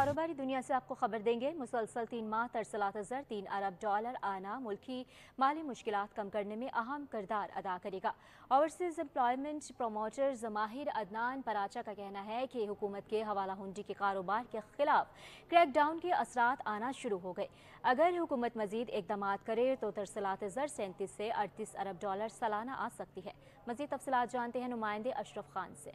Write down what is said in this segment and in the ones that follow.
कारोबारी दुनिया से आपको खबर देंगे। मुसलसल तीन माह तरसलात अजर तीन अरब डॉलर आना मुल्की माली मुश्किल कम करने में अहम किरदार अदा करेगा। ओवरसीज एम्प्लॉयमेंट प्रमोटर माहिर अदनान पराचा का कहना है कि हुकूमत के हवाला हुंडी के कारोबार के खिलाफ क्रैकडाउन के असरात आना शुरू हो गए। अगर हुकूमत मजीद इकदाम करे तो तरसलात अजर सैंतीस से अड़तीस अरब डॉलर सालाना आ सकती है। मजीद तफसलत जानते हैं नुमाइंदे अशरफ खान से।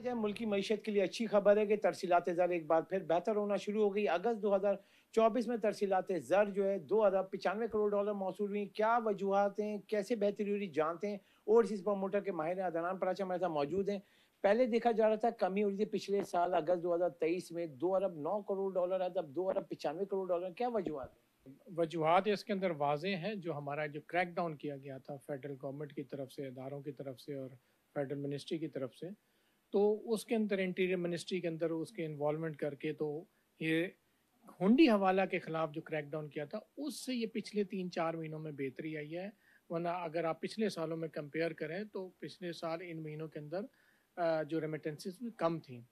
जाए, मुल्की मीशत के लिए अच्छी खबर है कि तरसीलात ज़र एक बार फिर बेहतर होना शुरू हो गई। अगस्त 2024 में तरसीलात ज़र जो है, दो अरब पचानवे करोड़ डॉलर मौसू हुई। क्या वजूहत हैं? कैसे बेहतरी हुई जानते हैं। ओवरसीज प्रमोटर के माहिर अदनान पराचा हमारे साथ मौजूद हैं। पहले देखा जा रहा था, कमी हो रही थी पिछले साल अगस्त 2023 में। दो अरब नौ करोड़ डॉलर है तब दो अरब पचानवे करोड़ डॉलर क्या वजूहत है? वजूहत इसके अंदर वाजे हैं, जो हमारा जो क्रैक डाउन किया गया था, फेडरल गवर्नमेंट की तरफ़ से, इदारों की तरफ़ से और फेडरल मिनिस्ट्री की तरफ़ से। तो उसके अंदर इंटीरियर मिनिस्ट्री के अंदर उसके इन्वॉल्वमेंट करके तो ये हुंडी हवाला के खिलाफ जो क्रैकडाउन किया था उससे ये पिछले तीन चार महीनों में बेहतरी आई है। वरना अगर आप पिछले सालों में कंपेयर करें तो पिछले साल इन महीनों के अंदर जो रेमिटेंसेस भी कम थी।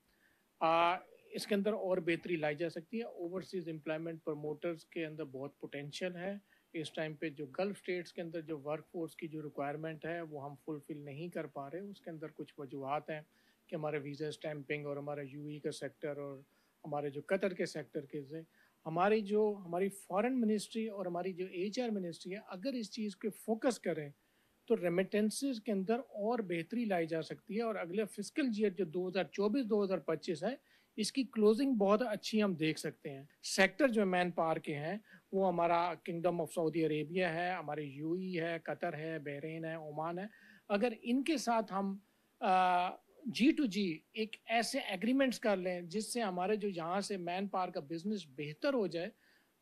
आ, इसके अंदर और बेहतरी लाई जा सकती है। ओवरसीज एम्प्लॉयमेंट प्रमोटर्स के अंदर बहुत पोटेंशियल है। इस टाइम पे जो गल्फ स्टेट्स के अंदर जो वर्क फोर्स की जो रिक्वायरमेंट है वो हम फुलफिल नहीं कर पा रहे। उसके अंदर कुछ वजूहत हैं। कि हमारे वीज़ा स्टैंपिंग और हमारा यूई का सेक्टर और हमारे जो कतर के सेक्टर के से हमारी जो हमारी फॉरेन मिनिस्ट्री और हमारी जो एचआर मिनिस्ट्री है अगर इस चीज़ पे फोकस करें तो रेमिटेंसेस के अंदर और बेहतरी लाई जा सकती है और अगले फ़िज़िकल ईयर जो 2024-2025 है इसकी क्लोजिंग बहुत अच्छी हम देख सकते हैं। सेक्टर जो मैन पावर के हैं वो हमारा किंगडम ऑफ़ सऊदी अरेबिया है हमारे यूई है कतर है बहरीन है ओमान है। अगर इनके साथ हम आ, जी टू जी एक ऐसे एग्रीमेंट्स कर लें जिससे हमारे जो यहाँ से मैन पावर का बिज़नेस बेहतर हो जाए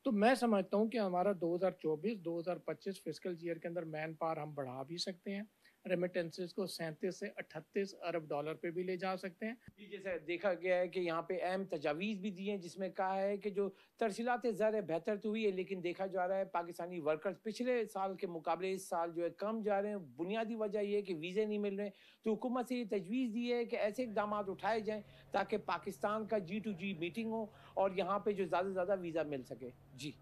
तो मैं समझता हूँ कि हमारा 2024-2025 फ़िज़िकल ईयर के अंदर मैन पावर हम बढ़ा भी सकते हैं। रेमिटेंसेस को सैंतीस से अठतीस अरब डॉलर पे भी ले जा सकते हैं। जैसे देखा गया है कि यहाँ पे अहम तजावीज़ भी दी हैं, जिसमें कहा है कि जो तरसीलात ज़र बेहतर तो हुई है, लेकिन देखा जा रहा है पाकिस्तानी वर्कर्स पिछले साल के मुकाबले इस साल जो है कम जा रहे हैं। बुनियादी वजह यह है कि वीज़े नहीं मिल रहे तो हुकूमत से ये तजवीज़ दी है कि ऐसे इकदाम उठाए जाएँ ताकि पाकिस्तान का जी टू जी मीटिंग हो और यहाँ पर जो ज़्यादा से ज़्यादा वीज़ा मिल सके। जी।